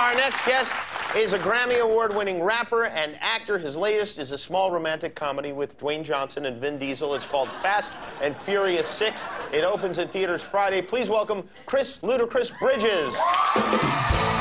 Our next guest is a Grammy Award winning rapper and actor. His latest is a small romantic comedy with Dwayne Johnson and Vin Diesel. It's called Fast and Furious 6. It opens in theaters Friday. Please welcome Chris Ludacris Bridges.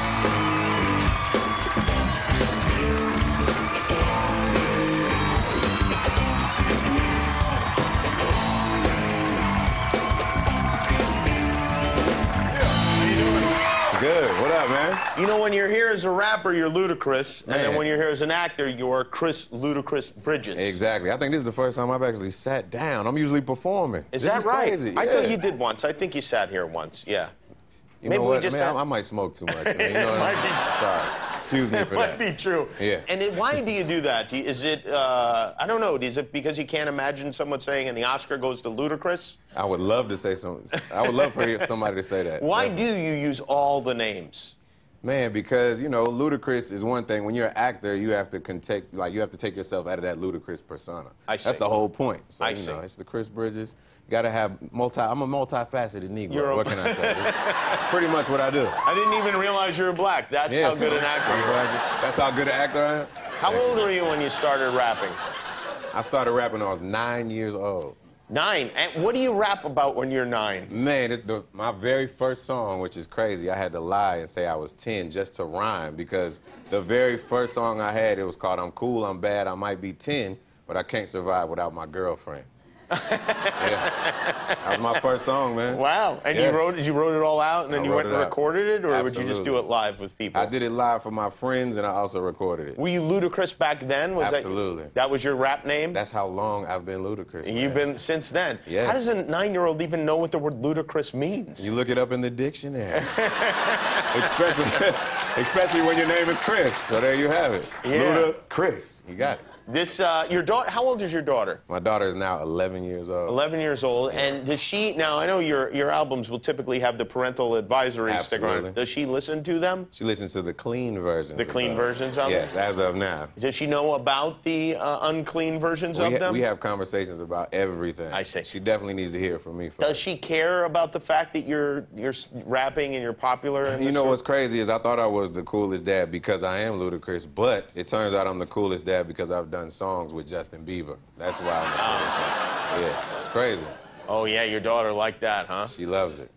You know, when you're here as a rapper, you're Ludacris. And then when you're here as an actor, you're Chris Ludacris Bridges. Exactly. I think this is the first time I've actually sat down. I'm usually performing. Is This that right? Crazy. I yeah. thought you did once. I think you sat here once. Yeah. You maybe know we what? just Man, had- I, I might smoke too much. Man. You know It I might mean? be- Sorry. Excuse me It for might be true. Yeah. And it, why do you do that? Do you, is it, uh, I don't know, is it because you can't imagine someone saying, and the Oscar goes to Ludacris? I would love to say something. I would love for somebody to say that. Why Definitely. do you use all the names? Man, because you know, Ludacris is one thing. When you're an actor, you have to contake, like you have to take yourself out of that Ludacris persona. I see. That's the whole point. So I you see. know, it's the Chris Bridges. You gotta have multi. I'm a multifaceted Negro. You're what can I say? That's pretty much what I do. I didn't even realize you were black. That's how so- good an actor you are. That's how good an actor I am. How old were you when you started rapping? I started rapping when I was nine years old. Nine. And what do you rap about when you're nine? Man, it's the, my very first song, which is crazy. I had to lie and say I was 10 just to rhyme because the very first song I had, it was called I'm Cool, I'm Bad, I Might Be 10, but I Can't Survive Without My Girlfriend. yeah. That was my first song, man. Wow. And Yes. you wrote it, you wrote it all out and then I you went and recorded it, or would you just do it live with people? I did it live for my friends and I also recorded it. Were you Ludacris back then? Was Absolutely. That, that was your rap name? That's how long I've been Ludacris. You've been since then. Yes. How does a nine-year-old even know what the word ludicrous means? You look it up in the dictionary. especially, especially when your name is Chris. So there you have it. Yeah. Luda Chris. You got it. This, uh, your daughter. How old is your daughter? My daughter is now 11 years old. 11 years old. And does she? Now I know your your albums will typically have the parental advisory sticker on Absolutely. it. Does she listen to them? She listens to the clean versions. The of clean those. versions of Yes, as of now. Does she know about the uh, unclean versions We, of ha- them? we have conversations about everything. I see. She definitely needs to hear from me first. Does she care about the fact that you're you're rapping and you're popular? and You know what's crazy is I thought I was the coolest dad because I am Ludacris, but it turns out I'm the coolest dad because I've done songs with Justin Bieber. That's why I'm the coolest. dad. Yeah, it's crazy. Oh yeah, your daughter liked that, huh? She loves it.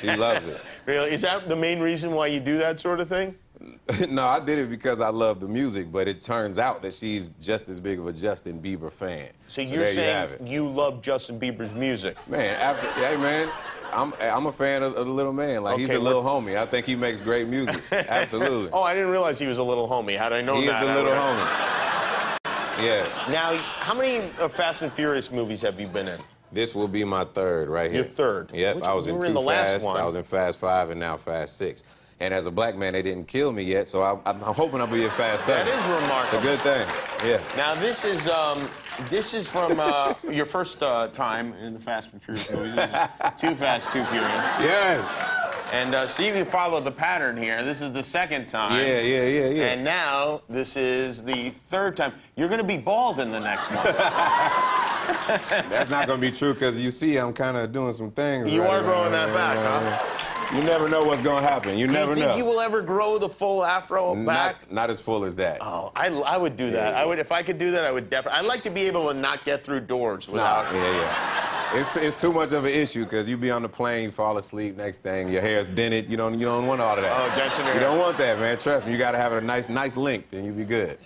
She loves it. Really? Is that the main reason why you do that sort of thing? no, I did it because I love the music, but it turns out that she's just as big of a Justin Bieber fan. So, So you're there you saying you love Justin Bieber's music? Man, absolutely. Hey, man, I'm I'm a fan of, of the little man. Like he's Okay, the little homie. I think he makes great music. Absolutely. Oh, I didn't realize he was a little homie. Had I known he is that, the little homie. Yeah. Now, how many uh, Fast and Furious movies have you been in? This will be my third right here. Your third? Yep. Which- I was in Too in the last Fast. one. I was in Fast Five and now Fast Six. And as a black man, they didn't kill me yet, so I, I'm hoping I'll be in Fast Seven. That is remarkable. It's a good thing. Yeah. Now, this is um, this is from uh, your first uh, time in the Fast and Furious movies. Too Fast, Too Furious. Yes. And uh, see if you follow the pattern here. This is the second time. Yeah, yeah, yeah, yeah. And now this is the third time. You're going to be bald in the next one. That's not gonna be true because you see, I'm kind of doing some things. You right are growing that back, huh? You never know what's gonna happen. You Do never you think know. you will ever grow the full afro back? Not, as full as that. Oh, I, I would do that. Yeah. I would if I could do that. I would definitely. I'd like to be able to not get through doors without. Nah, yeah, yeah. It's, it's too much of an issue because you be on the plane, you fall asleep. Next thing, your hair's dented. You don't you don't want all of that. Oh, your You don't want that, man. Trust me. You gotta have a nice nice length, and you be good.